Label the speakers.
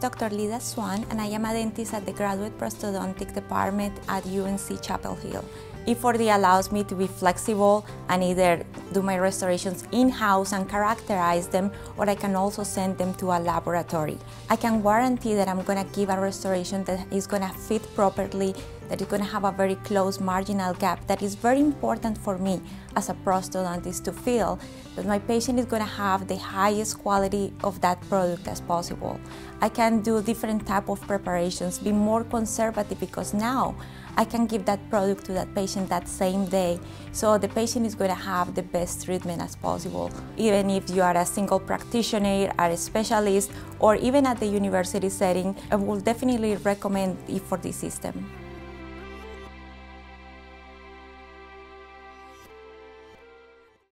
Speaker 1: Dr. Lida Swan and I am a dentist at the Graduate Prosthodontic Department at UNC Chapel Hill. E4D allows me to be flexible and either do my restorations in-house and characterize them or I can also send them to a laboratory. I can guarantee that I'm going to give a restoration that is going to fit properly that is going to have a very close marginal gap that is very important for me as a prosthodontist to feel that my patient is going to have the highest quality of that product as possible. I can do different type of preparations, be more conservative because now I can give that product to that patient that same day. So the patient is going to have the best treatment as possible. Even if you are a single practitioner, are a specialist, or even at the university setting, I will definitely recommend E4D system.